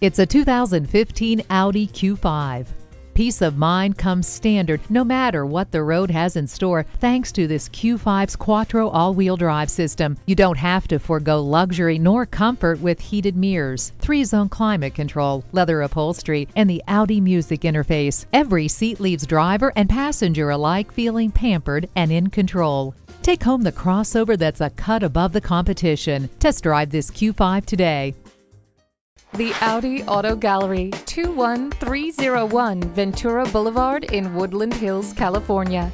It's a 2015 Audi Q5. Peace of mind comes standard no matter what the road has in store thanks to this Q5's Quattro all wheel drive system. You don't have to forego luxury nor comfort with heated mirrors, three zone climate control, leather upholstery, and the Audi music interface. Every seat leaves driver and passenger alike feeling pampered and in control. Take home the crossover that's a cut above the competition. Test drive this Q5 today. The Audi Auto Gallery, 21301 Ventura Boulevard in Woodland Hills, California.